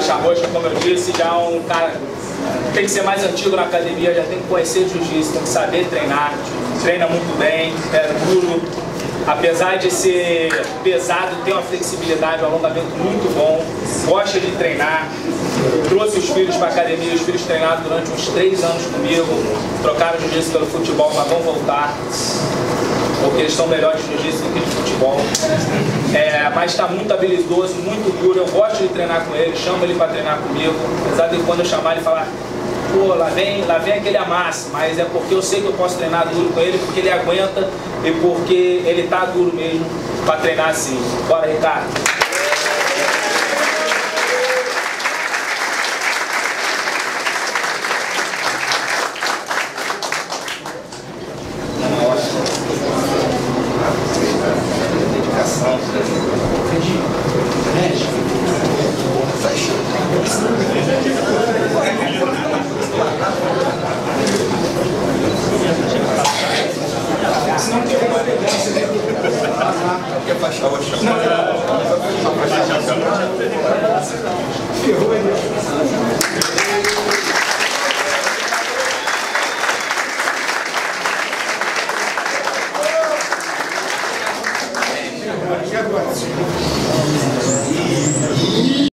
Faixa roxa, como eu disse, já é um cara tem que ser mais antigo na academia, já tem que conhecer jiu-jitsu, tem que saber treinar, treina muito bem, é duro, apesar de ser pesado, tem uma flexibilidade, um alongamento muito bom, gosta de treinar, trouxe os filhos para a academia, os filhos treinaram durante uns três anos comigo, trocaram jiu-jitsu pelo futebol, mas vão voltar, porque eles são melhores de jiu-jitsu do que de futebol. É, mas está muito habilidoso, muito duro, eu gosto de treinar com ele, chamo ele para treinar comigo, apesar de quando eu chamar ele falar pô, lá vem, lá vem aquele amasso, mas é porque eu sei que eu posso treinar duro com ele, porque ele aguenta e porque ele tá duro mesmo para treinar assim. Bora, Ricardo. Quer baixar o chão? Não, não.